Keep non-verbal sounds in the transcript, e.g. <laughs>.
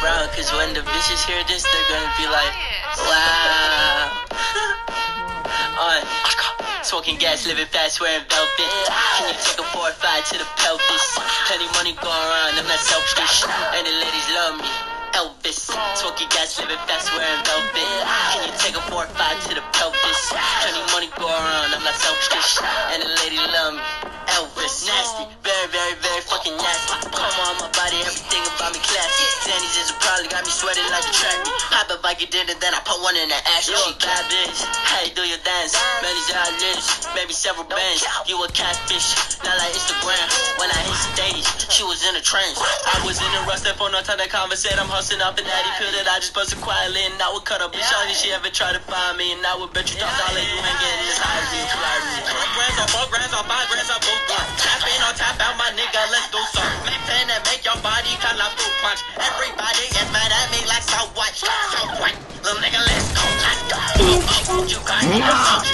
brown, cause when the bitches hear this, they're gonna be like, wow. <laughs> On, smoking gas, living fast, wearing velvet. Can you take a four or five to the pelvis? Plenty money going around, I'm not selfish. And the ladies love me. Elvis, smoking gas, living fast, wearing velvet. Can you take a four or five to the pelvis? Plenty money go around, I'm not selfish. And the lady love me. Elvis, nasty, very, Is got me sweating like a tracky. Pop a bike, it did it, then I put one in the ass. You a bad bitch, hey, do your dance. Many lips, maybe several bands. You a catfish, not like Instagram. When I hit stage, she was in a trance. I was in a rush, that phone, no time to conversate. I'm hustling up an addy pill that I just busted quietly. And I would cut up bitch, only she ever try to find me. And I would bet you don't dollar you ain't getting this high as me. Three grams or four grams or five grams or both grams. Tap in or tap out, my nigga, let's do some. Make pen and make your body kind of fruit punch. Everybody 你就赶紧。